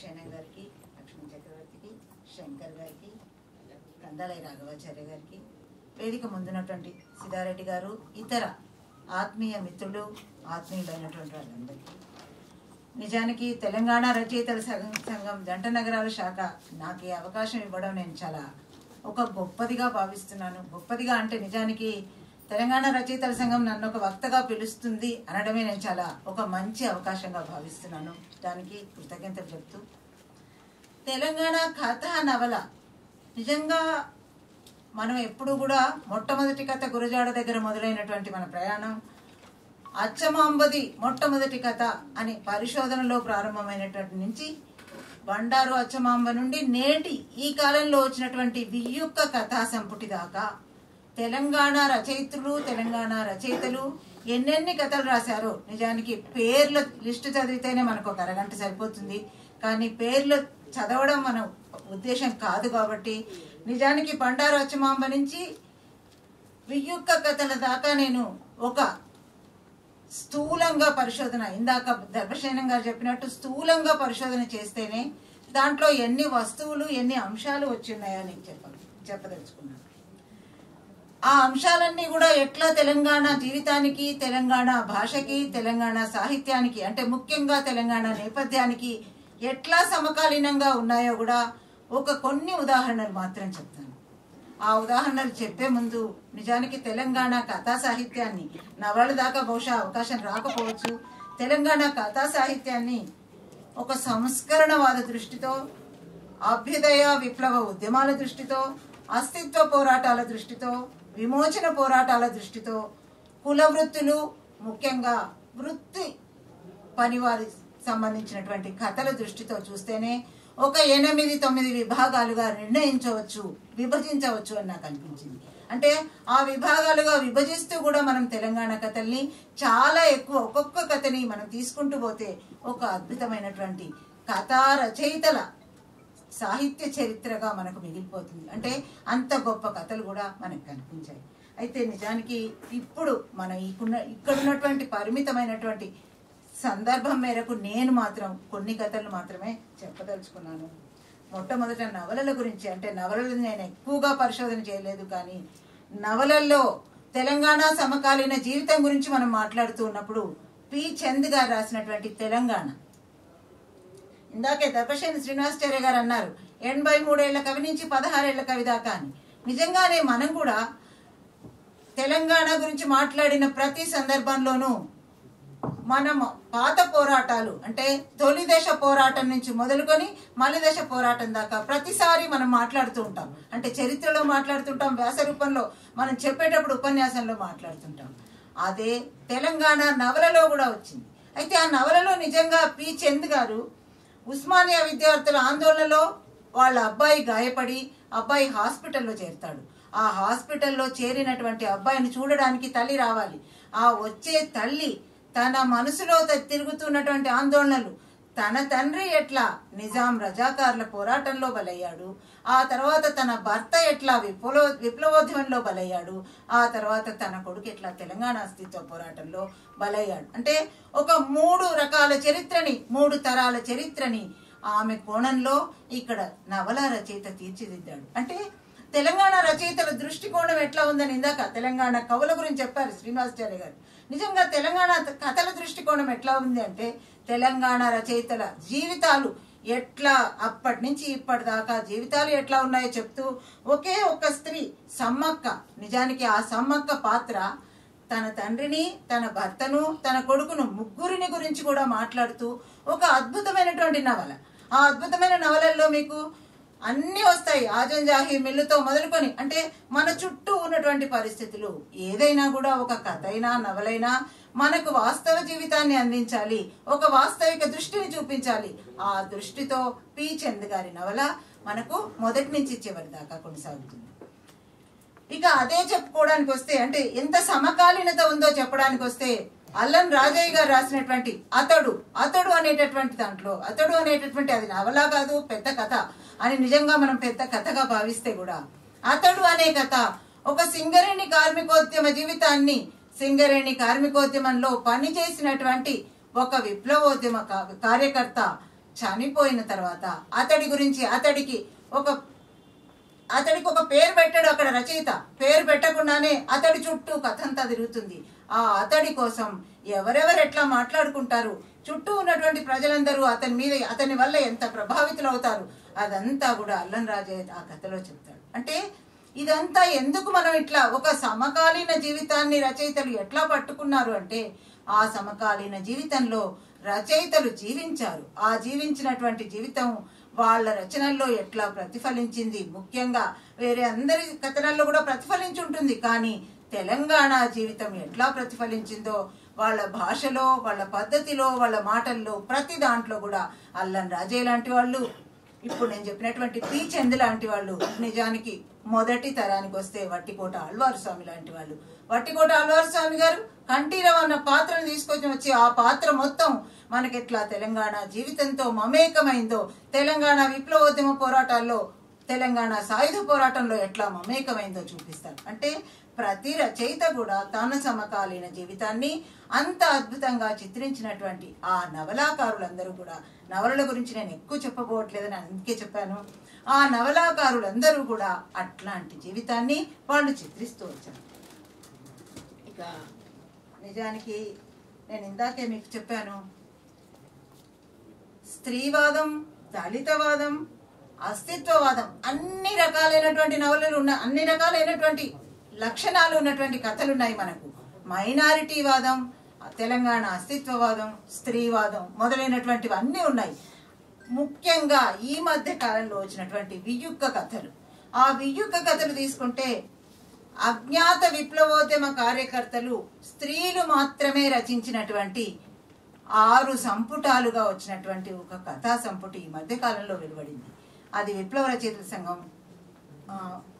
దర్శన గారికి లక్ష్మీ చక్రవర్తికి శంకర్ గారికి కందాలయ రాఘవాచార్య గారికి వేదిక ముందున్నటువంటి సిద్ధారెడ్డి గారు ఇతర ఆత్మీయ మిత్రులు ఆత్మీయులైనటువంటి వాళ్ళందరికీ. నిజానికి తెలంగాణ రచయితల సంఘం సంఘం జంట నగరాల శాఖ నాకు ఈ అవకాశం ఇవ్వడం నేను చాలా ఒక గొప్పదిగా భావిస్తున్నాను. గొప్పదిగా అంటే నిజానికి తెలంగాణ రచయితల సంఘం నన్ను ఒక వక్తగా పిలుస్తుంది అనడమే నేను చాలా ఒక మంచి అవకాశంగా భావిస్తున్నాను. దానికి కృతజ్ఞతలు చెప్తూ తెలంగాణ కథ నవల. నిజంగా మనం ఎప్పుడు కూడా మొట్టమొదటి కథ గురజాడ దగ్గర మొదలైనటువంటి మన ప్రయాణం అచ్చమాంబది మొట్టమొదటి కథ అని పరిశోధనలో ప్రారంభమైనటువంటి నుంచి బండారు అచ్చమాంబ నుండి నేటి ఈ కాలంలో వచ్చినటువంటి వియుక్క కథా సంపుటి దాకా తెలంగాణ రచయిత్రులు తెలంగాణ రచయితలు ఎన్నెన్ని కథలు రాశారో నిజానికి పేర్ల లిస్టు చదివితేనే మనకు ఒక అరగంట సరిపోతుంది. కానీ పేర్లు చదవడం మన ఉద్దేశం కాదు కాబట్టి నిజానికి పండారాచమాంబ నుంచి వియుక్క కథల దాకా నేను ఒక స్థూలంగా పరిశోధన ఇందాక దర్భశయనం గారు చెప్పినట్టు స్థూలంగా పరిశోధన చేస్తేనే దాంట్లో ఎన్ని వస్తువులు ఎన్ని అంశాలు వచ్చి ఉన్నాయని చెప్ప చెప్పదలుచుకున్నాను. ఆ అంశాలన్నీ కూడా ఎట్లా తెలంగాణ జీవితానికి తెలంగాణ భాషకి తెలంగాణ సాహిత్యానికి అంటే ముఖ్యంగా తెలంగాణ నేపథ్యానికి ఎట్లా సమకాలీనంగా ఉన్నాయో కూడా ఒక కొన్ని ఉదాహరణలు మాత్రం చెప్తాను. ఆ ఉదాహరణలు చెప్పే ముందు నిజానికి తెలంగాణ కథా సాహిత్యాన్ని నవళ్ళ దాకా బహుశా అవకాశం రాకపోవచ్చు. తెలంగాణ కథా సాహిత్యాన్ని ఒక సంస్కరణవాద దృష్టితో అభ్యుదయ విప్లవ ఉద్యమాల దృష్టితో అస్తిత్వ పోరాటాల దృష్టితో విమోచన పోరాటాల దృష్టితో కుల వృత్తులు ముఖ్యంగా వృత్తి పనివారి సంబంధించినటువంటి కథల దృష్టితో చూస్తేనే ఒక ఎనిమిది తొమ్మిది విభాగాలుగా నిర్ణయించవచ్చు విభజించవచ్చు అని నాకు అనిపించింది. అంటే ఆ విభాగాలుగా విభజిస్తూ కూడా మనం తెలంగాణ కథల్ని చాలా ఎక్కువ ఒక్కొక్క కథని మనం తీసుకుంటూ పోతే ఒక అద్భుతమైనటువంటి కథా రచయితల సాహిత్య చరిత్రగా మనకు మిగిలిపోతుంది. అంటే అంత గొప్ప కథలు కూడా మనకు కనిపించాయి. అయితే నిజానికి ఇప్పుడు మనం ఇక్కడ ఉన్నటువంటి పరిమితమైనటువంటి సందర్భం మేరకు నేను మాత్రం కొన్ని కథలు మాత్రమే చెప్పదలుచుకున్నాను. మొట్టమొదట నవలల గురించి అంటే నవలలు నేను ఎక్కువగా పరిశోధన చేయలేదు కానీ నవలల్లో తెలంగాణ సమకాలీన జీవితం గురించి మనం మాట్లాడుతూ ఉన్నప్పుడు పి. చంద్ గారు రాసినటువంటి తెలంగాణ ఇందాకే తపశేని శ్రీనివాసాచార్య గారు అన్నారు ఎనభై మూడేళ్ళ కవి నుంచి పదహారేళ్ళ కవి దాకా అని. నిజంగానే మనం కూడా తెలంగాణ గురించి మాట్లాడిన ప్రతి సందర్భంలోనూ మనం పాత పోరాటాలు అంటే తొలి దశ పోరాటం నుంచి మొదలుకొని మలి దశ పోరాటం దాకా ప్రతిసారి మనం మాట్లాడుతూ ఉంటాం. అంటే చరిత్రలో మాట్లాడుతుంటాం వ్యాస రూపంలో మనం చెప్పేటప్పుడు ఉపన్యాసంలో మాట్లాడుతుంటాం. అదే తెలంగాణ నవలలో కూడా వచ్చింది. అయితే ఆ నవలలో నిజంగా పి. చంద్ గారు ఉస్మానియా విద్యార్థుల ఆందోళనలో వాళ్ళ అబ్బాయి గాయపడి అబ్బాయి హాస్పిటల్లో చేరుతాడు. ఆ హాస్పిటల్లో చేరినటువంటి అబ్బాయిని చూడడానికి తల్లి రావాలి. ఆ వచ్చే తల్లి తన మనసులో తిరుగుతున్నటువంటి ఆందోళనలు తన తండ్రి ఎట్లా నిజాం రజాకార్ల పోరాటంలో బలయ్యాడు. ఆ తర్వాత తన భర్త ఎట్లా విప్లవ విప్లవోద్యమంలో బలయ్యాడు. ఆ తర్వాత తన కొడుకు ఎట్లా తెలంగాణ అస్తిత్వ పోరాటంలో బలయ్యాడు. అంటే ఒక మూడు రకాల చరిత్రని మూడు తరాల చరిత్రని ఆమె కోణంలో ఇక్కడ నవల రచయిత తీర్చిదిద్దాడు. అంటే తెలంగాణ రచయితల దృష్టికోణం ఎట్లా ఉందని ఇందాక తెలంగాణ కవుల గురించి చెప్పారు శ్రీనివాసాచార్య గారు. నిజంగా తెలంగాణ కథల దృష్టికోణం ఎట్లా ఉంది అంటే తెలంగాణ రచయితల జీవితాలు ఎట్లా అప్పటి నుంచి ఇప్పటిదాకా జీవితాలు ఎట్లా ఉన్నాయో చెప్తూ ఒకే ఒక స్త్రీ సమ్మక్క నిజానికి ఆ సమ్మక్క పాత్ర తన తండ్రిని తన భర్తను తన కొడుకును ముగ్గురిని గురించి కూడా మాట్లాడుతూ ఒక అద్భుతమైనటువంటి నవల. ఆ అద్భుతమైన నవలల్లో మీకు అన్ని వస్తాయి. ఆజం జాహి మిల్లుతో మొదలుకొని అంటే మన చుట్టూ ఉన్నటువంటి పరిస్థితులు. ఏదైనా కూడా ఒక కథ అయినా నవలైనా మనకు వాస్తవ జీవితాన్ని అందించాలి. ఒక వాస్తవిక దృష్టిని చూపించాలి. ఆ దృష్టితో పి. చంద్ గారి నవల మనకు మొదటి నుంచి చివరి దాకా కొనసాగుతుంది. ఇక అదే చెప్పుకోవడానికి వస్తే అంటే ఎంత సమకాలీనత ఉందో చెప్పడానికి వస్తే అల్లం రాజయ్య గారు రాసినటువంటి అతడు అతడు అనేటటువంటి దాంట్లో అతడు అనేటటువంటి అది నవలా కాదు పెద్ద కథ అని నిజంగా మనం పెద్ద కథగా భావిస్తే కూడా అతడు అనే కథ ఒక సింగరేణి కార్మికోద్యమ జీవితాన్ని సింగరేణి కార్మికోద్యమంలో పనిచేసినటువంటి ఒక విప్లవోద్యమ కా- కార్యకర్త చనిపోయిన తర్వాత అతడి గురించి అతడికి ఒక అతడికి ఒక పేరు పెట్టాడు అక్కడ రచయిత. పేరు పెట్టకుండానే అతడి చుట్టూ కథ అంతా తిరుగుతుంది. ఆ అతడి కోసం ఎవరెవరు ఎట్లా మాట్లాడుకుంటారు? చుట్టూ ఉన్నటువంటి ప్రజలందరూ అతని మీద అతని వల్ల ఎంత ప్రభావితులు అవుతారు అదంతా కూడా అల్లం రాజే ఆ కథలో చెప్తాడు. అంటే ఇదంతా ఎందుకు మనం ఇట్లా ఒక సమకాలీన జీవితాన్ని రచయితలు ఎట్లా పట్టుకున్నారు అంటే ఆ సమకాలీన జీవితంలో రచయితలు జీవించారు. ఆ జీవించినటువంటి జీవితం వాళ్ళ రచనల్లో ఎట్లా ప్రతిఫలించింది? ముఖ్యంగా వేరే అందరి కథనాల్లో కూడా ప్రతిఫలించి ఉంటుంది. కానీ తెలంగాణ జీవితం ఎట్లా ప్రతిఫలించిందో వాళ్ళ భాషలో వాళ్ళ పద్ధతిలో వాళ్ళ మాటల్లో ప్రతి దాంట్లో కూడా అల్లం రాజే లాంటి వాళ్ళు. ఇప్పుడు నేను చెప్పినటువంటి పి చంద్ లాంటి వాళ్ళు నిజానికి మొదటి తరానికి వస్తే వట్టికోట ఆళ్వారు స్వామి లాంటి వాళ్ళు. వట్టికోట ఆళ్వారు స్వామి గారు కంఠీరవ అన్న పాత్రను తీసుకొచ్చి వచ్చి ఆ పాత్ర మొత్తం మనకెట్లా తెలంగాణ జీవితంతో మమేకమైందో తెలంగాణ విప్లవోద్యమ పోరాటాల్లో తెలంగాణ సాయుధ పోరాటంలో ఎట్లా మమేకమైందో చూపిస్తారు అంటే ప్రతి రచయిత కూడా తన సమకాలీన జీవితాన్ని అంత అద్భుతంగా చిత్రించినటువంటి ఆ నవలాకారులందరూ కూడా నవలల గురించి నేను ఎక్కువ చెప్పబోవట్లేదని అందుకే చెప్పాను. ఆ నవలాకారులందరూ కూడా అట్లాంటి జీవితాన్ని వాళ్ళు చిత్రిస్తూ వచ్చారు. ఇక నిజానికి నేను ఇందాకే మీకు చెప్పాను. స్త్రీవాదం దళితవాదం అస్తిత్వవాదం. అన్ని రకాలైనటువంటి నవలలు ఉన్న అన్ని రకాలైనటువంటి లక్షణాలు ఉన్నటువంటి కథలు ఉన్నాయి మనకు. మైనారిటీ వాదం తెలంగాణ అస్తిత్వవాదం స్త్రీవాదం మొదలైనటువంటివి అన్నీ ఉన్నాయి. ముఖ్యంగా ఈ మధ్య కాలంలో వచ్చినటువంటి వియుక్త కథలు. ఆ వియుక్త కథలు తీసుకుంటే అజ్ఞాత విప్లవోద్యమ కార్యకర్తలు స్త్రీలు మాత్రమే రచించినటువంటి ఆరు సంపుటాలుగా వచ్చినటువంటి ఒక కథా సంపుటి ఈ మధ్య కాలంలో వెలువడింది. అది విప్లవ రచయితల సంఘం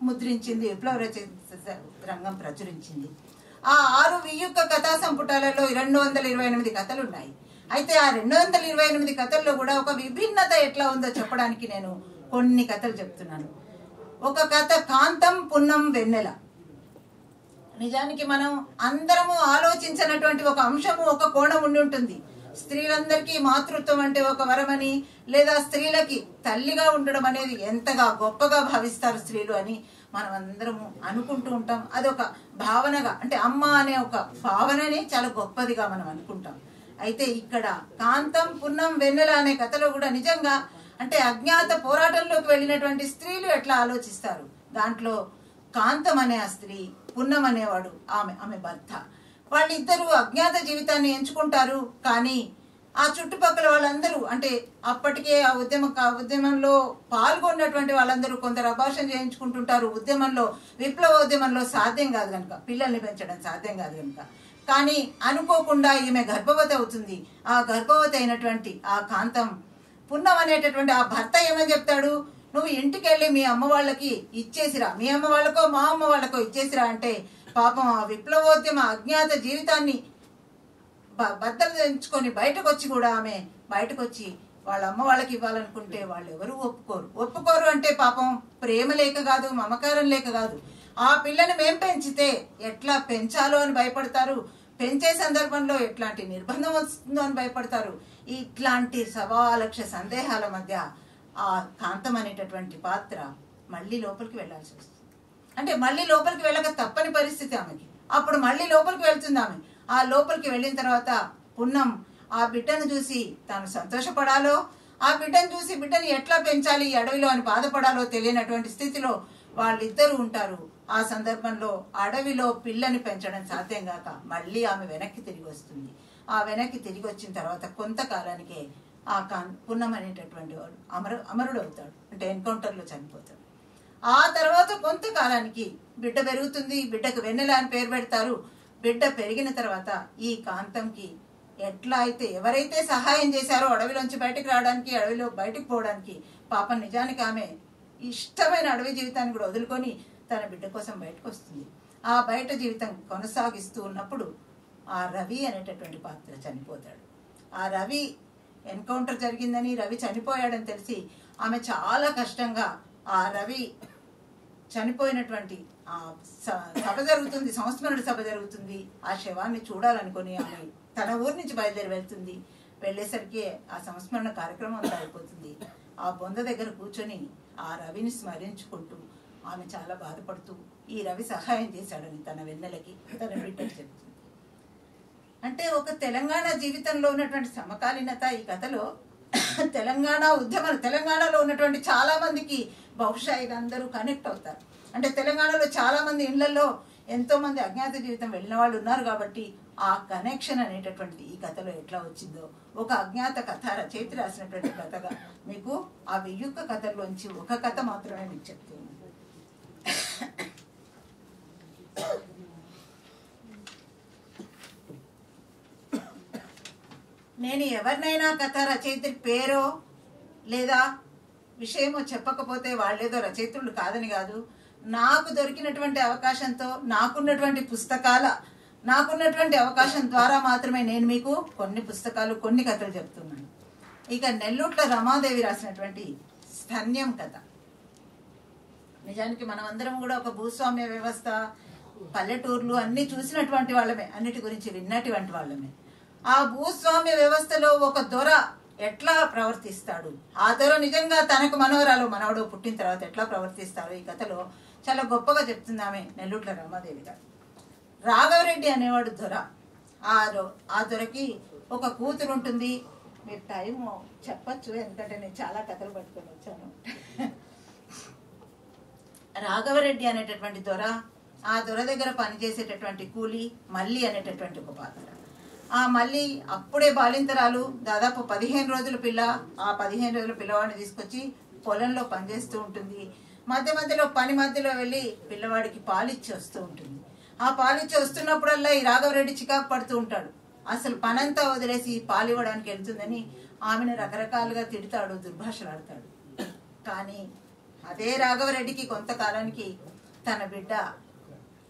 ముద్రించింది విప్లవ రచయిత రంగం ప్రచురించింది. ఆ ఆరు వియుక్త కథా సంపుటాలలో రెండు వందల ఇరవై ఎనిమిది కథలు ఉన్నాయి అయితే ఆ రెండు వందల ఇరవై ఎనిమిది కథల్లో కూడా ఒక విభిన్నత ఎట్లా ఉందో చెప్పడానికి నేను కొన్ని కథలు చెప్తున్నాను. ఒక కథ కాంతం పున్నం వెన్నెల. నిజానికి మనం అందరము ఆలోచించినటువంటి ఒక అంశము ఒక కోణం ఉండి ఉంటుంది. స్త్రీలందరికీ మాతృత్వం అంటే ఒక వరమని లేదా స్త్రీలకి తల్లిగా ఉండడం అనేది ఎంతగా గొప్పగా భావిస్తారు స్త్రీలు అని మనం అందరము అనుకుంటూ ఉంటాం. అదొక భావనగా అంటే అమ్మ అనే ఒక భావననే చాలా గొప్పదిగా మనం అనుకుంటాం. అయితే ఇక్కడ కాంతం పున్నం వెన్నెల అనే కథలో కూడా నిజంగా అంటే అజ్ఞాత పోరాటంలోకి వెళ్ళినటువంటి స్త్రీలు ఎట్లా ఆలోచిస్తారు? దాంట్లో కాంతం అనే ఆ స్త్రీ పున్నం అనేవాడు ఆమె ఆమె భర్త. వాళ్ళిద్దరూ అజ్ఞాత జీవితాన్ని ఎంచుకుంటారు కానీ ఆ చుట్టుపక్కల వాళ్ళందరూ అంటే అప్పటికే ఆ ఉద్యమ ఉద్యమంలో పాల్గొన్నటువంటి వాళ్ళందరూ కొందరు అభాషణ చేయించుకుంటుంటారు. ఉద్యమంలో విప్లవ ఉద్యమంలో సాధ్యం కాదు కనుక పిల్లల్ని పెంచడం సాధ్యం కాదు కనుక. కానీ అనుకోకుండా ఈమె గర్భవతి అవుతుంది. ఆ గర్భవతి అయినటువంటి ఆ కాంతం పున్నం అనేటటువంటి ఆ భర్త ఏమని చెప్తాడు? నువ్వు ఇంటికి వెళ్ళి మీ అమ్మ వాళ్ళకి ఇచ్చేసిరా. మీ అమ్మ వాళ్ళకో మా అమ్మ వాళ్ళకో ఇచ్చేసిరా అంటే పాపం ఆ విప్లవోద్యమ అజ్ఞాత జీవితాన్ని బద్దలు తెంచుకొని బయటకు వచ్చి కూడా ఆమె బయటకు వచ్చి వాళ్ళ అమ్మ వాళ్ళకి ఇవ్వాలనుకుంటే వాళ్ళు ఎవరు ఒప్పుకోరు. ఒప్పుకోరు అంటే పాపం ప్రేమ లేక కాదు మమకారం లేక కాదు. ఆ పిల్లని మేం పెంచితే ఎట్లా పెంచాలో అని భయపడతారు. పెంచే సందర్భంలో ఎట్లాంటి నిర్బంధం వస్తుందో అని భయపడతారు. ఇట్లాంటి సవాలక్ష సందేహాల మధ్య ఆ కాంతం అనేటటువంటి పాత్ర మళ్ళీ లోపలికి వెళ్ళాల్సి వస్తుంది. అంటే మళ్ళీ లోపలికి వెళ్ళక తప్పని పరిస్థితి ఆమెకి. అప్పుడు మళ్ళీ లోపలికి వెళ్తుంది ఆమె. ఆ లోపలికి వెళ్ళిన తర్వాత పున్నం ఆ బిడ్డను చూసి తాను సంతోషపడాలో ఆ బిడ్డను చూసి బిడ్డని ఎట్లా పెంచాలి అడవిలో అని బాధపడాలో తెలియనటువంటి స్థితిలో వాళ్ళిద్దరూ ఉంటారు. ఆ సందర్భంలో అడవిలో పిల్లని పెంచడం సాధ్యం కాక మళ్ళీ ఆమె వెనక్కి తిరిగి వస్తుంది. ఆ వెనక్కి తిరిగి వచ్చిన తర్వాత కొంతకాలానికే ఆ కాన్ పున్నం అనేటటువంటి వాడు అమరు అమరుడు అవుతాడు అంటే ఎన్కౌంటర్లో చనిపోతాడు. ఆ తర్వాత కొంతకాలానికి బిడ్డ పెరుగుతుంది బిడ్డకు వెన్నెల అని పేరు పెడతారు. బిడ్డ పెరిగిన తర్వాత ఈ కాంతంకి ఎట్లా అయితే ఎవరైతే సహాయం చేశారో అడవిలోంచి బయటకు రావడానికి అడవిలో బయటకు పోవడానికి పాపం నిజానికి ఆమె ఇష్టమైన అడవి జీవితాన్ని కూడా వదులుకొని తన బిడ్డ కోసం బయటకు వస్తుంది ఆ బయట జీవితం కొనసాగిస్తూ ఉన్నప్పుడు ఆ రవి అనేటటువంటి పాత్ర చనిపోతాడు. ఆ రవి ఎన్కౌంటర్ జరిగిందని రవి చనిపోయాడని తెలిసి ఆమె చాలా కష్టంగా ఆ రవి చనిపోయినటువంటి ఆ స- సభ జరుగుతుంది సంస్మరణ సభ జరుగుతుంది. ఆ శవాన్ని చూడాలనుకుని ఆమె తన ఊరి నుంచి బయలుదేరి వెళ్తుంది. వెళ్ళేసరికి ఆ సంస్మరణ కార్యక్రమం అంతా అయిపోతుంది. ఆ బొంద దగ్గర కూర్చొని ఆ రవిని స్మరించుకుంటూ ఆమె చాలా బాధపడుతూ ఈ రవి సహాయం చేశాడని తన వెన్నెలకి తన బిడ్డకి చెప్తుంది. అంటే ఒక తెలంగాణ జీవితంలో ఉన్నటువంటి సమకాలీనత ఈ కథలో తెలంగాణ ఉద్యమం తెలంగాణలో ఉన్నటువంటి చాలా మందికి బహుశా ఇదందరూ కనెక్ట్ అవుతారు. అంటే తెలంగాణలో చాలా మంది ఇళ్ళలో ఎంతో మంది అజ్ఞాత జీవితం వెళ్ళిన వాళ్ళు ఉన్నారు కాబట్టి ఆ కనెక్షన్ అనేటటువంటిది ఈ కథలో ఎట్లా వచ్చిందో ఒక అజ్ఞాత కథ రచయిత రాసినటువంటి కథగా మీకు ఆ వెయ్యొక్క కథల్లోంచి ఒక కథ మాత్రమే మీకు చెప్తున్నాను నేను ఎవరినైనా కథ రచయిత పేరో లేదా విషయమో చెప్పకపోతే వాళ్ళేదో రచయితులు కాదని కాదు నాకు దొరికినటువంటి అవకాశంతో నాకున్నటువంటి పుస్తకాల నాకున్నటువంటి అవకాశం ద్వారా మాత్రమే నేను మీకు కొన్ని పుస్తకాలు కొన్ని కథలు చెప్తున్నాను. ఇక నెల్లూట్ల రమాదేవి రాసినటువంటి స్థన్యం కథ. నిజానికి మనం అందరం కూడా ఒక భూస్వామ్య వ్యవస్థ పల్లెటూర్లు అన్ని చూసినటువంటి వాళ్ళమే అన్నిటి గురించి విన్నటువంటి వాళ్ళమే. ఆ భూస్వామ్య వ్యవస్థలో ఒక దొర ఎట్లా ప్రవర్తిస్తాడు? ఆ దొర నిజంగా తనకు మనవరాలు మనవడు పుట్టిన తర్వాత ఎట్లా ప్రవర్తిస్తాడు ఈ కథలో చాలా గొప్పగా చెప్తున్నామే నెల్లూట్ల రామాదేవి గారు. రాఘవరెడ్డి అనేవాడు దొర. ఆ ఆ దొరకి ఒక కూతురు ఉంటుంది. మీరు టైం చెప్పచ్చు ఎందుకంటే నేను చాలా కథలు పట్టుకొని వచ్చాను. రాఘవరెడ్డి అనేటటువంటి దొర ఆ దొర దగ్గర పనిచేసేటటువంటి కూలి మల్లి అనేటటువంటి ఒక పాత్ర ఆ మళ్ళీ అప్పుడే బాలింతరాలు దాదాపు పదిహేను రోజుల పిల్ల ఆ పదిహేను రోజుల పిల్లవాడిని తీసుకొచ్చి పొలంలో పనిచేస్తూ ఉంటుంది. మధ్య మధ్యలో పని మధ్యలో వెళ్ళి పిల్లవాడికి పాలిచ్చి వస్తూ ఉంటుంది. ఆ పాలిచ్చి వస్తున్నప్పుడల్లా ఈ రాఘవరెడ్డి చికాకు పడుతూ ఉంటాడు. అసలు పనంతా వదిలేసి పాలు ఇవ్వడానికి వెళ్తుందని ఆమెను రకరకాలుగా తిడతాడు దుర్భాషలాడతాడు. కానీ అదే రాఘవరెడ్డికి కొంతకాలానికి తన బిడ్డ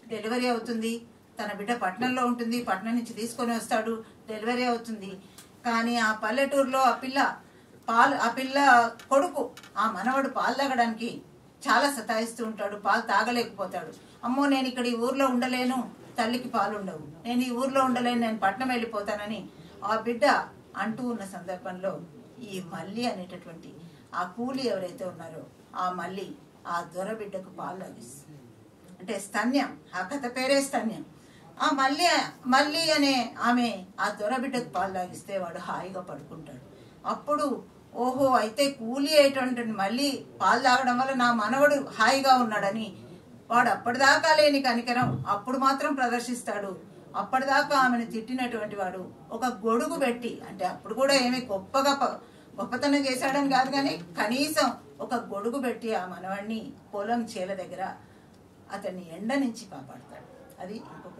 డెలివరీ అవుతుంది. తన బిడ్డ పట్టణంలో ఉంటుంది పట్టణం నుంచి తీసుకొని వస్తాడు డెలివరీ అవుతుంది. కానీ ఆ పల్లెటూరులో ఆ పిల్ల పాలు ఆ పిల్ల కొడుకు ఆ మనవడు పాలు తాగడానికి చాలా సతాయిస్తూ ఉంటాడు పాలు తాగలేకపోతాడు. అమ్మో నేను ఇక్కడ ఈ ఊర్లో ఉండలేను తల్లికి పాలు ఉండవు. నేను ఈ ఊర్లో ఉండలేను నేను పట్నం వెళ్ళిపోతానని ఆ బిడ్డ అంటూ ఉన్న సందర్భంలో ఈ మల్లి అనేటటువంటి ఆ కూలి ఎవరైతే ఉన్నారో ఆ మల్లి ఆ దొర బిడ్డకు పాలు తాగిస్తుంది అంటే స్తన్యం ఆ కథ పేరే స్తన్యం. ఆ మళ్ళీ మళ్ళీ అనే ఆమె ఆ దొరబిడ్డకు పాలు తాగిస్తే వాడు హాయిగా పడుకుంటాడు. అప్పుడు ఓహో అయితే కూలి అయ్యేటువంటి మళ్ళీ పాలు తాగడం వల్ల నా మనవడు హాయిగా ఉన్నాడని వాడు అప్పటిదాకా లేని కనికరం అప్పుడు మాత్రం ప్రదర్శిస్తాడు. అప్పటిదాకా ఆమెను తిట్టినటువంటి వాడు ఒక గొడుగు పెట్టి అంటే అప్పుడు కూడా ఏమి గొప్పగా గొప్పతనం చేశాడని కాదు కానీ కనీసం ఒక గొడుగు పెట్టి ఆ మనవాడిని పొలం చేల దగ్గర అతన్ని ఎండ నుంచి కాపాడతాడు. అది ఇంకొక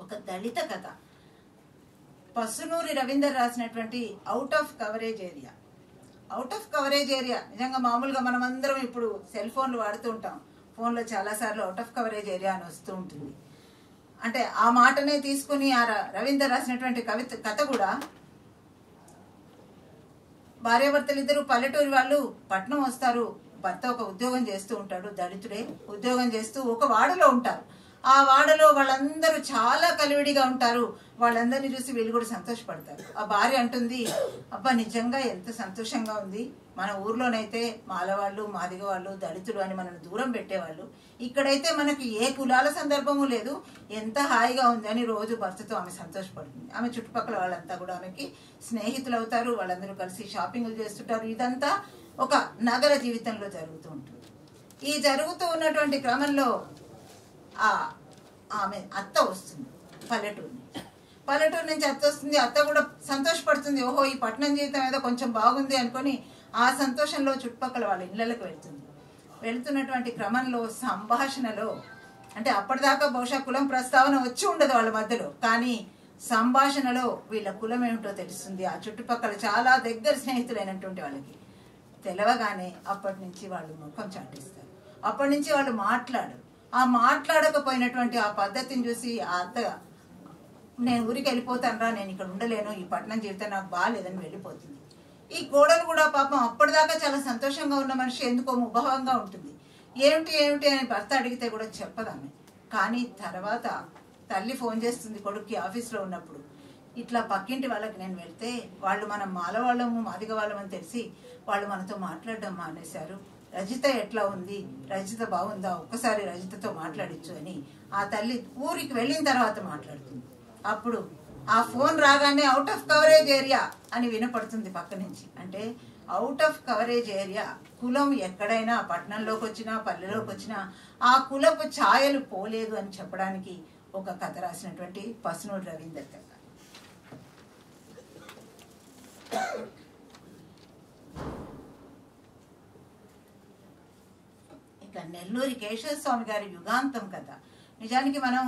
ఒక దళిత కథ. పసునూరి రవీందర్ రాసినటువంటి out of coverage area out of coverage area నిజంగా మామూలుగా మనం అందరం ఇప్పుడు సెల్ ఫోన్లు వాడుతూ ఉంటాం. ఫోన్లో చాలాసార్లు అవుట్ ఆఫ్ కవరేజ్ ఏరియా అని వస్తూ ఉంటుంది. అంటే ఆ మాటనే తీసుకుని ఆ రవీందర్ రాసినటువంటి కవిత కథ కూడా భార్యాభర్తలు ఇద్దరు పల్లెటూరి వాళ్ళు పట్నం వస్తారు. భర్త ఒక ఉద్యోగం చేస్తూ ఉంటాడు. దళితుడే ఉద్యోగం చేస్తూ ఒక వాడలో ఉంటారు. ఆ వాడలో వాళ్ళందరూ చాలా కలివిడిగా ఉంటారు. వాళ్ళందరినీ చూసి వీళ్ళు కూడా సంతోషపడతారు. ఆ భార్య అంటుంది అబ్బా నిజంగా ఎంత సంతోషంగా ఉంది. మన ఊర్లోనైతే మాలవాళ్ళు మాదిగ వాళ్ళు దళితులు అని మనల్ని దూరం పెట్టేవాళ్ళు. ఇక్కడైతే మనకి ఏ కులాల సందర్భము లేదు. ఎంత హాయిగా ఉంది అని రోజు భర్తతో ఆమె సంతోషపడుతుంది. ఆమె చుట్టుపక్కల వాళ్ళంతా కూడా ఆమెకి స్నేహితులు అవుతారు వాళ్ళందరూ కలిసి షాపింగ్లు చేస్తుంటారు. ఇదంతా ఒక నగర జీవితంలో జరుగుతూ ఉంటుంది. ఈ జరుగుతూ ఉన్నటువంటి క్రమంలో ఆమె అత్త వస్తుంది పల్లెటూరు నుంచి. పల్లెటూరు నుంచి అత్త వస్తుంది అత్త కూడా సంతోషపడుతుంది ఓహో ఈ పట్టణం జీవితం ఏదో కొంచెం బాగుంది అనుకొని ఆ సంతోషంలో చుట్టుపక్కల వాళ్ళ ఇళ్ళకి వెళ్తుంది. వెళ్తున్నటువంటి క్రమంలో సంభాషణలో అంటే అప్పటిదాకా బహుశా కులం ప్రస్తావన వచ్చి ఉండదు వాళ్ళ మధ్యలో కానీ సంభాషణలో వీళ్ళ కులం ఏమిటో తెలుస్తుంది. ఆ చుట్టుపక్కల చాలా దగ్గర స్నేహితులైనటువంటి వాళ్ళకి తెలవగానే అప్పటి నుంచి వాళ్ళు ముఖం చాటిస్తారు. అప్పటి నుంచి వాళ్ళు మాట్లాడరు. ఆ మాట్లాడకపోయినటువంటి ఆ పద్ధతిని చూసి అత్త నేను ఊరికి వెళ్ళిపోతాను రా నేను ఇక్కడ ఉండలేను ఈ పట్టణం జీవితం నాకు బాగాలేదని వెళ్ళిపోతుంది. ఈ కోడలు కూడా పాపం అప్పటిదాకా చాలా సంతోషంగా ఉన్న మనిషి ఎందుకో ముభావంగా ఉంటుంది. ఏమిటి ఏమిటి? అని భర్త అడిగితే కూడా చెప్పదామె కానీ తర్వాత తల్లి ఫోన్ చేస్తుంది కొడుక్కి ఆఫీస్లో ఉన్నప్పుడు. ఇట్లా పక్కింటి వాళ్ళకి నేను వెళ్తే వాళ్ళు మనం మాలవాళ్ళము వాళ్ళము మాదిగ తెలిసి వాళ్ళు మనతో మాట్లాడడం మానేశారు. రజిత ఎట్లా ఉంది? రజిత బాగుందా? ఒక్కసారి రజితతో మాట్లాడచ్చు అని ఆ తల్లి ఊరికి వెళ్ళిన తర్వాత మాట్లాడుతుంది. అప్పుడు ఆ ఫోన్ రాగానే అవుట్ ఆఫ్ కవరేజ్ ఏరియా అని వినపడుతుంది పక్క నుంచి. అంటే అవుట్ ఆఫ్ కవరేజ్ ఏరియా కులం ఎక్కడైనా పట్టణంలోకి వచ్చినా పల్లెలోకి వచ్చినా ఆ కులపు ఛాయలు పోలేదు అని చెప్పడానికి ఒక కథ రాసినటువంటి పసునూరు రవీందర్ కథ చెప్తాను నెల్లూరి కేశవ స్వామి గారి యుగాంతం కథ నిజానికి మనం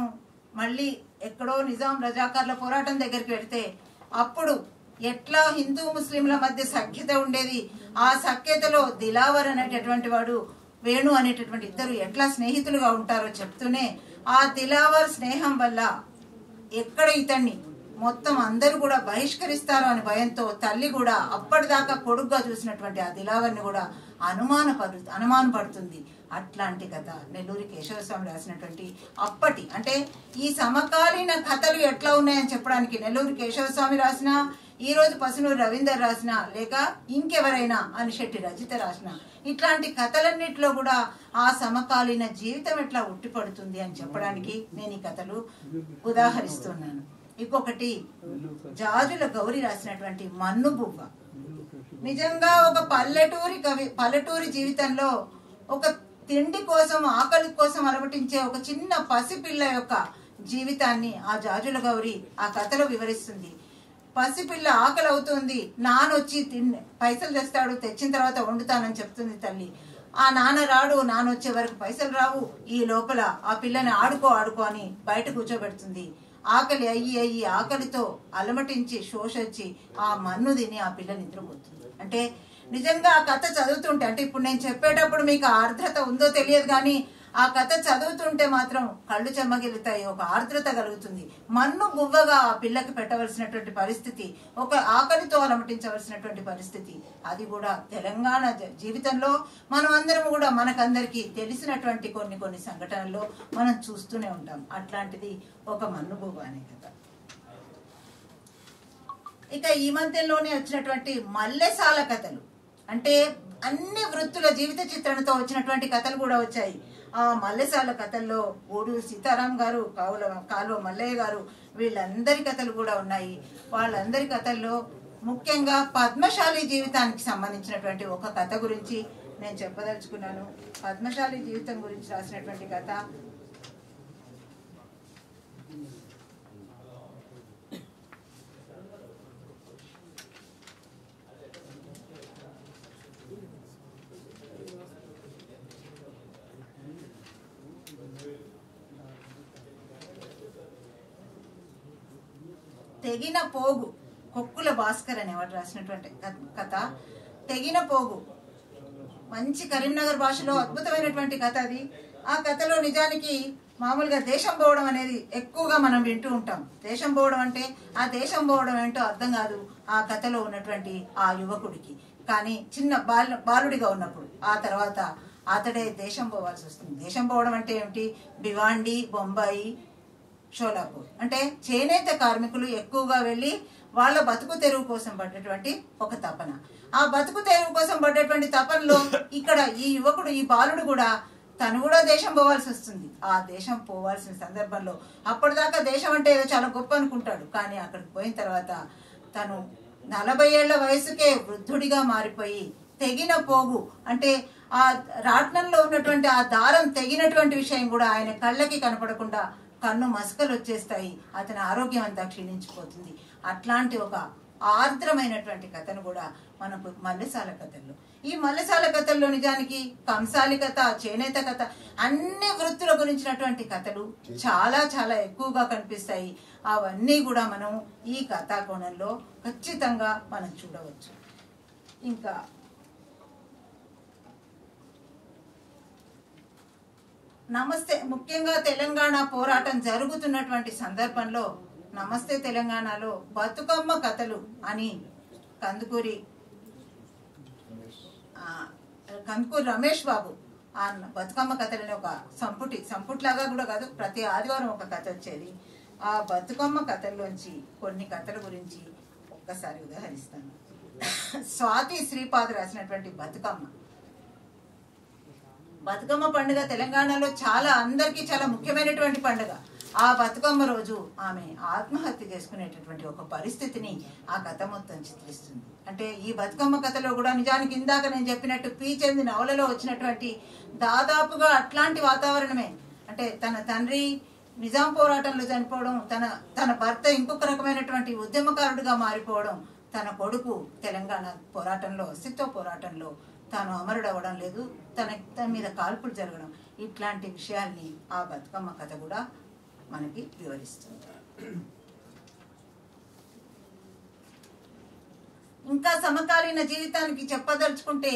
మళ్ళీ ఎక్కడో నిజాం రజాకార్ల పోరాటం దగ్గరికి వెళితే అప్పుడు ఎట్లా హిందూ ముస్లింల మధ్య సఖ్యత ఉండేది? ఆ సఖ్యతలో దిలావర్ అనేటటువంటి వాడు వేణు అనేటటువంటి ఇద్దరు ఎట్లా స్నేహితులుగా ఉంటారో చెప్తూనే ఆ దిలావర్ స్నేహం వల్ల ఎక్కడ ఇతన్ని మొత్తం అందరూ కూడా బహిష్కరిస్తారు అని భయంతో తల్లి కూడా అప్పటిదాకా కొడుగ్గా చూసినటువంటి ఆ దిలావర్ని కూడా అనుమాన పడు అనుమాన పడుతుంది అట్లాంటి కథ నెల్లూరి కేశవస్వామి రాసినటువంటి అప్పటి అంటే ఈ సమకాలీన కథలు ఎట్లా ఉన్నాయని చెప్పడానికి నెల్లూరి కేశవస్వామి రాసిన ఈ రోజు పసునూరు రవీందర్ రాసిన లేక ఇంకెవరైనా అని శెట్టి రజిత రాసిన ఇట్లాంటి కథలన్నిటిలో కూడా ఆ సమకాలీన జీవితం ఎట్లా ఉట్టిపడుతుంది అని చెప్పడానికి నేను ఈ కథలు ఉదాహరిస్తున్నాను. ఇంకొకటి జాజుల గౌరి రాసినటువంటి మన్ను బువ్వ. నిజంగా ఒక పల్లెటూరి కవి పల్లెటూరి జీవితంలో ఒక తిండి కోసం ఆకలి కోసం అలవటించే ఒక చిన్న పసిపిల్ల యొక్క జీవితాన్ని ఆ జాజుల గౌరి ఆ కథలో వివరిస్తుంది. పసిపిల్ల ఆకలి అవుతుంది నానొచ్చి తిన్ పైసలు తెస్తాడు తెచ్చిన తర్వాత వండుతానని చెప్తుంది తల్లి. ఆ నాన్న రాడు నాన్న వచ్చే వరకు పైసలు రావు ఈ లోపల ఆ పిల్లని ఆడుకో ఆడుకో అని బయట కూర్చోబెడుతుంది. ఆకలి అయ్యి అయ్యి ఆకలితో అలమటించి శోషించి ఆ మన్ను తిని ఆ పిల్ల నిద్రపోతుంది. అంటే నిజంగా ఆ కథ చదువుతుంటే అంటే ఇప్పుడు నేను చెప్పేటప్పుడు మీకు ఆ ఆర్ద్రత ఉందో తెలియదు కానీ ఆ కథ చదువుతుంటే మాత్రం కళ్ళు చెమ్మగిలుతాయి ఒక ఆర్ద్రత కలుగుతుంది. మన్ను గువ్వగా ఆ పిల్లకి పెట్టవలసినటువంటి పరిస్థితి ఒక ఆకలితో అలమటించవలసినటువంటి పరిస్థితి. అది కూడా తెలంగాణ జీవితంలో మనం అందరం కూడా మనకందరికీ తెలిసినటువంటి కొన్ని కొన్ని సంఘటనల్లో మనం చూస్తూనే ఉంటాం. అట్లాంటిది ఒక మన్ను గువ్వ అనే కథ. ఇక ఈ మధ్యలోనే వచ్చినటువంటి మల్లెసాల కథలు. అంటే అన్ని వృత్తుల జీవిత చిత్రణతో వచ్చినటువంటి కథలు కూడా వచ్చాయి. ఆ మల్లెసాల కథల్లో ఓడూరు సీతారాం గారు కావుల కాలువ మల్లయ్య గారు వీళ్ళందరి కథలు కూడా ఉన్నాయి. వాళ్ళందరి కథల్లో ముఖ్యంగా పద్మశాలి జీవితానికి సంబంధించినటువంటి ఒక కథ గురించి నేను చెప్పదలుచుకున్నాను. పద్మశాలి జీవితం గురించి రాసినటువంటి కథ తెగిన పోగు. కొక్కుల భాస్కర్ అనేవాడు రాసినటువంటి క- కథ. తెగిన పోగు. మంచి కరీంనగర్ భాషలో అద్భుతమైనటువంటి కథ అది. ఆ కథలో నిజానికి మామూలుగా దేశం పోవడం అనేది ఎక్కువగా మనం వింటూ ఉంటాం. దేశం పోవడం అంటే ఆ దేశం పోవడం ఏంటో అర్థం కాదు ఆ కథలో ఉన్నటువంటి ఆ యువకుడికి. కానీ చిన్న బాల బాలుడిగా ఉన్నప్పుడు ఆ తర్వాత అతడే దేశం పోవాల్సి వస్తుంది. దేశం పోవడం అంటే ఏమిటి? భివాండి బొంబాయి షోలాపూర్. అంటే చేనేత కార్మికులు ఎక్కువగా వెళ్ళి వాళ్ళ బతుకు తెరువు కోసం పడ్డటువంటి ఒక తపన. ఆ బతుకు తెరువు కోసం పడ్డటువంటి తపనలో ఇక్కడ ఈ యువకుడు ఈ బాలుడు కూడా తను కూడా దేశం పోవాల్సి వస్తుంది. ఆ దేశం పోవాల్సిన సందర్భంలో అప్పటిదాకా దేశం అంటే ఏదో చాలా గొప్ప అనుకుంటాడు. కానీ అక్కడికి పోయిన తర్వాత తను నలభై ఏళ్ళ వయసుకే వృద్ధుడిగా మారిపోయి తెగిన పోగు అంటే ఆ రాట్నంలో ఉన్నటువంటి ఆ దారం తెగినటువంటి విషయం కూడా ఆయన కళ్ళకి కనపడకుండా కన్ను మసకలు వచ్చేస్తాయి అతని ఆరోగ్యం అంతా క్షీణించిపోతుంది. అట్లాంటి ఒక ఆర్ద్రమైనటువంటి కథను కూడా మనకు మల్లెసాల కథల్లో. ఈ మల్లెసాల కథల్లో నిజానికి కంసాలి కథ చేనేత కథ అన్ని వృత్తుల గురించినటువంటి కథలు చాలా చాలా ఎక్కువగా కనిపిస్తాయి. అవన్నీ కూడా మనం ఈ కథా కోణంలో ఖచ్చితంగా మనం చూడవచ్చు. ఇంకా నమస్తే ముఖ్యంగా తెలంగాణ పోరాటం జరుగుతున్నటువంటి సందర్భంలో నమస్తే తెలంగాణలో బతుకమ్మ కథలు అని కందుకూరి కందుకూరి రమేష్ బాబు ఆ బతుకమ్మ కథలని ఒక సంపుటి సంపుట్లాగా కూడా కాదు ప్రతి ఆదివారం ఒక కథ వచ్చేది. ఆ బతుకమ్మ కథల్లోంచి కొన్ని కథల గురించి ఒక్కసారి ఉదాహరిస్తాను. స్వాతి శ్రీపాద్ రాసినటువంటి బతుకమ్మ. బతుకమ్మ పండుగ తెలంగాణలో చాలా అందరికీ చాలా ముఖ్యమైనటువంటి పండుగ. ఆ బతుకమ్మ రోజు ఆమె ఆత్మహత్య చేసుకునేటటువంటి ఒక పరిస్థితిని ఆ కథ మొత్తం చిత్రిస్తుంది. అంటే ఈ బతుకమ్మ కథలో కూడా నిజానికి ఇందాక నేను చెప్పినట్టు పీచెంది నవలలో వచ్చినటువంటి దాదాపుగా అట్లాంటి వాతావరణమే. అంటే తన తండ్రి నిజాం పోరాటంలో చనిపోవడం తన తన భర్త ఇంకొక రకమైనటువంటి ఉద్యమకారుడిగా మారిపోవడం తన కొడుకు తెలంగాణ పోరాటంలో అస్తిత్వ పోరాటంలో తాను అమరుడవడం లేదు. తన తన మీద కాల్పులు జరగడం. ఇట్లాంటి విషయాల్ని ఆ బతుకమ్మ కథ కూడా మనకి వివరిస్తుంది. ఇంకా సమకాలీన జీవితానికి చెప్పదలుచుకుంటే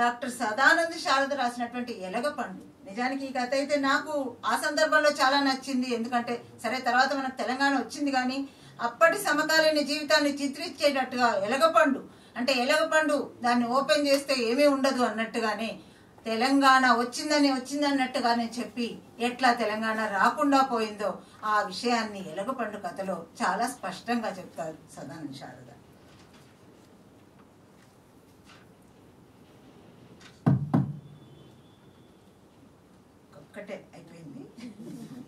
డాక్టర్ సదానంద శారద రాసినటువంటి ఎలగపండు నిజానికి ఈ కథ అయితే నాకు ఆ సందర్భంలో చాలా నచ్చింది. ఎందుకంటే సరే తర్వాత మనకు తెలంగాణ వచ్చింది కానీ అప్పటి సమకాలీన జీవితాన్ని చిత్రించేటట్టుగా ఎలగపండు అంటే ఎలగపండు దాన్ని ఓపెన్ చేస్తే ఏమీ ఉండదు అన్నట్టుగానే తెలంగాణ వచ్చిందని వచ్చింది అన్నట్టుగానే చెప్పి ఎట్లా తెలంగాణ రాకుండా పోయిందో ఆ విషయాన్ని ఎలగపండు కథలో చాలా స్పష్టంగా చెప్తారు సదానంద శారద. ఒక్కటే అయిపోయింది.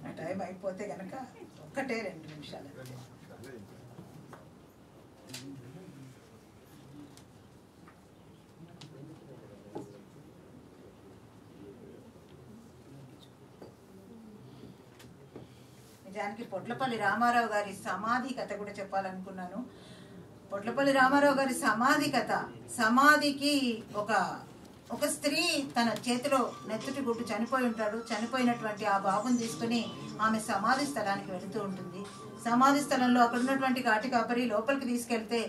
ఆ టైం అయిపోతే గనక ఒక్కటే రెండు నిమిషాలు. నిజానికి పొట్లపల్లి రామారావు గారి సమాధి కథ కూడా చెప్పాలనుకున్నాను. పొట్లపల్లి రామారావు గారి సమాధి కథ సమాధికి ఒక ఒక స్త్రీ తన చేతిలో నెత్తుటి గుడ్డు చనిపోయి ఉంటాడు. చనిపోయినటువంటి ఆ బాబుని తీసుకుని ఆమె సమాధి స్థలానికి వెళుతూ ఉంటుంది. సమాధి స్థలంలో అక్కడ ఉన్నటువంటి కాటి కాపరి లోపలికి తీసుకెళ్తే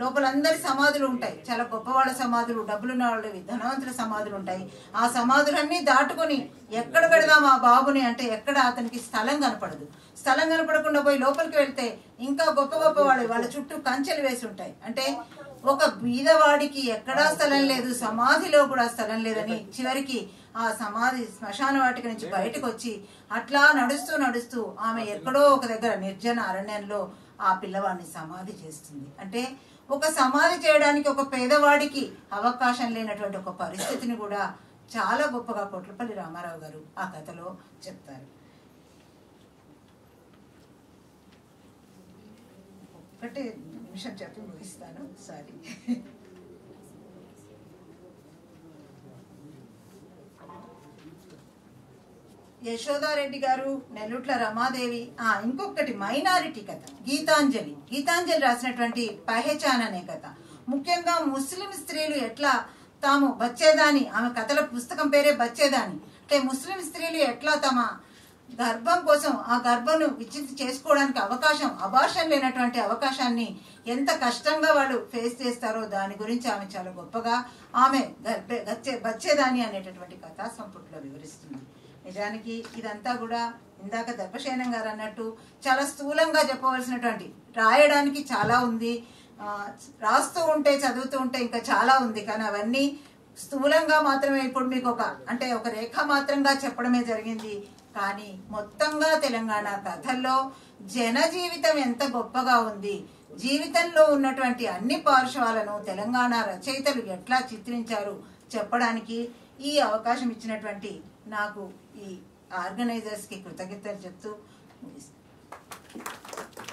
లోపల అందరి సమాధులు ఉంటాయి. చాలా గొప్పవాళ్ళ సమాధులు డబ్బులున్న వాళ్ళవి ధనవంతుల సమాధులు ఉంటాయి. ఆ సమాధులన్నీ దాటుకొని ఎక్కడ పెడదాం ఆ బాబుని అంటే ఎక్కడ అతనికి స్థలం కనపడదు. స్థలం కనపడకుండా పోయి లోపలికి వెళ్తే ఇంకా గొప్ప గొప్ప వాళ్ళు వాళ్ళ చుట్టూ కంచెలు వేసి ఉంటాయి. అంటే ఒక బీదవాడికి ఎక్కడా స్థలం లేదు సమాధిలో కూడా స్థలం లేదని చివరికి ఆ సమాధి శ్మశాన వాటిక నుంచి బయటకు వచ్చి అట్లా నడుస్తూ నడుస్తూ ఆమె ఎక్కడో ఒక దగ్గర నిర్జన అరణ్యంలో ఆ పిల్లవాడిని సమాధి చేస్తుంది. అంటే ఒక సమాధి చేయడానికి ఒక పేదవాడికి అవకాశం లేనటువంటి ఒక పరిస్థితిని కూడా చాలా గొప్పగా కొట్లపల్లి రామారావు గారు ఆ కథలో చెప్తారు. ఒకటే నిమిషం చెప్పి ముగిస్తాను సారీ యశోదారెడ్డి గారు నెల్లుట్ల రమాదేవి ఆ ఇంకొకటి మైనారిటీ కథ గీతాంజలి. గీతాంజలి రాసినటువంటి పహెచాన్ అనే కథ. ముఖ్యంగా ముస్లిం స్త్రీలు ఎట్లా తాము బచ్చేదాని ఆమె కథల పుస్తకం పేరే బచ్చేదాని. అంటే ముస్లిం స్త్రీలు ఎట్లా తమ గర్భం కోసం ఆ గర్భను విచ్ఛిత్తి చేసుకోవడానికి అవకాశం అభాషం లేనటువంటి అవకాశాన్ని ఎంత కష్టంగా వాళ్ళు ఫేస్ చేస్తారో దాని గురించి ఆమె చాలా గొప్పగా ఆమె గర్భ గచ్చే బచ్చేదాని అనేటటువంటి కథా సంపుటిలో వివరిస్తుంది. నిజానికి ఇదంతా కూడా ఇందాక దర్భశయనం గారు అన్నట్టు చాలా స్థూలంగా చెప్పవలసినటువంటి రాయడానికి చాలా ఉంది. రాస్తూ ఉంటే చదువుతూ ఉంటే ఇంకా చాలా ఉంది. కానీ అవన్నీ స్థూలంగా మాత్రమే ఇప్పుడు మీకు ఒక అంటే ఒక రేఖ మాత్రంగా చెప్పడమే జరిగింది. కానీ మొత్తంగా తెలంగాణ కథల్లో జన జీవితం ఎంత గొప్పగా ఉంది జీవితంలో ఉన్నటువంటి అన్ని పార్శ్వాలను తెలంగాణ రచయితలు ఎట్లా చిత్రించారు చెప్పడానికి ఈ అవకాశం ఇచ్చినటువంటి నాకు ఈ ఆర్గనైజర్స్కి కృతజ్ఞతలు చెప్తూ ముగిస్తాను